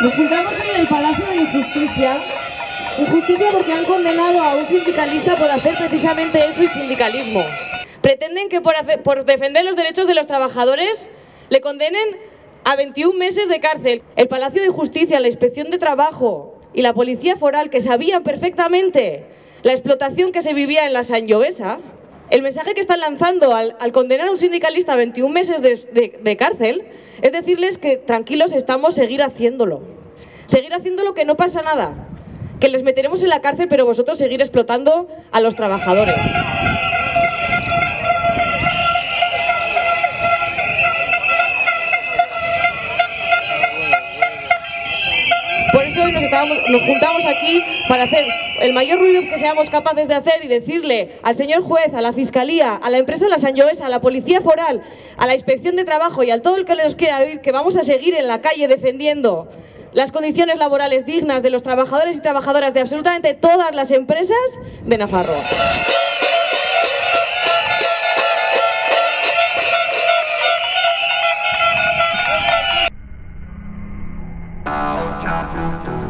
Nos juntamos en el Palacio de Injusticia. Injusticia porque han condenado a un sindicalista por hacer precisamente eso y sindicalismo. Pretenden que por, hacer- por defender los derechos de los trabajadores le condenen a 21 meses de cárcel. El Palacio de Justicia, la Inspección de Trabajo y la Policía Foral, que sabían perfectamente la explotación que se vivía en la San Llovesa, el mensaje que están lanzando al, condenar a un sindicalista a 21 meses de, de- de cárcel es decirles que tranquilos estamos seguir haciéndolo. Seguir haciéndolo que no pasa nada. Que les meteremos en la cárcel, pero vosotros seguir explotando a los trabajadores. Hoy nos, juntamos aquí para hacer el mayor ruido que seamos capaces de hacer y decirle al señor juez, a la fiscalía, a la empresa La Sanyoesa, a la policía foral, a la inspección de trabajo y a todo el que nos quiera oír que vamos a seguir en la calle defendiendo las condiciones laborales dignas de los trabajadores y trabajadoras de absolutamente todas las empresas de Nafarroa. Tchau, tchau.